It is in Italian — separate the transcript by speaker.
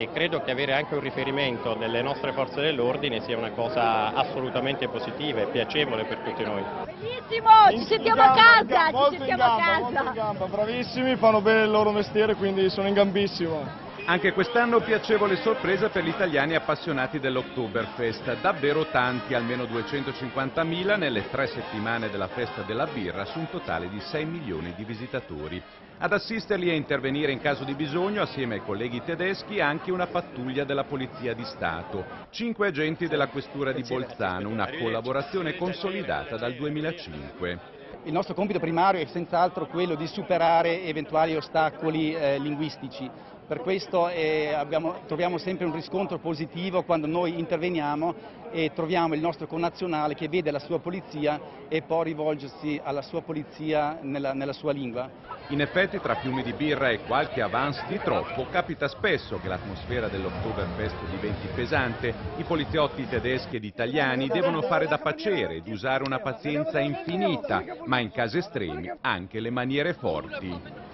Speaker 1: E credo che avere anche un riferimento delle nostre forze dell'ordine sia una cosa assolutamente positiva e piacevole per tutti noi.
Speaker 2: Benissimo, ci sentiamo a casa, ci sentiamo a casa.
Speaker 3: Gamba, bravissimi, fanno bene il loro mestiere, quindi sono in gambissimo.
Speaker 4: Anche quest'anno piacevole sorpresa per gli italiani appassionati dell'Oktoberfest, davvero tanti, almeno 250.000 nelle tre settimane della festa della birra su un totale di 6 milioni di visitatori. Ad assisterli e intervenire in caso di bisogno, assieme ai colleghi tedeschi, anche una pattuglia della Polizia di Stato, cinque agenti della Questura di Bolzano, una collaborazione consolidata dal 2005.
Speaker 5: Il nostro compito primario è senz'altro quello di superare eventuali ostacoli eh, linguistici. Per questo eh, abbiamo, troviamo sempre un riscontro positivo quando noi interveniamo e troviamo il nostro connazionale che vede la sua polizia e può rivolgersi alla sua polizia nella, nella sua lingua.
Speaker 4: In effetti tra fiumi di birra e qualche avance di troppo capita spesso che l'atmosfera dell'Oktoberfest diventi pesante, i poliziotti tedeschi ed italiani devono fare da pacere ed usare una pazienza infinita, ma in casi estremi anche le maniere forti.